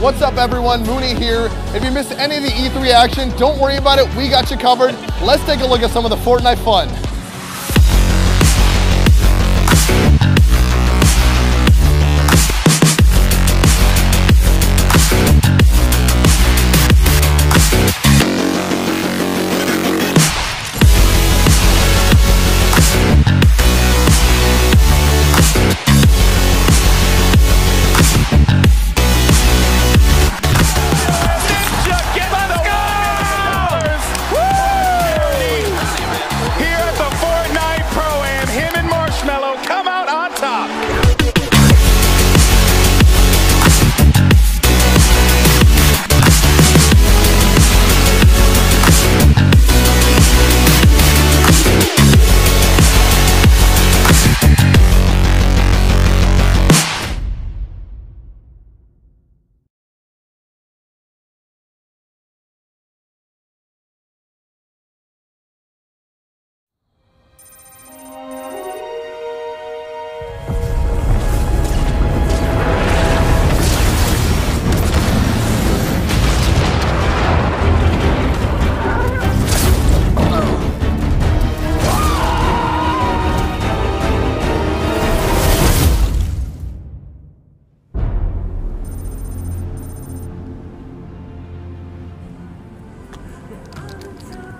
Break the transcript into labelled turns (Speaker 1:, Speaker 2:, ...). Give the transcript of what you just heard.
Speaker 1: What's up everyone, Mooney here. If you missed any of the E3 action, don't worry about it, we got you covered. Let's take a look at some of the Fortnite fun.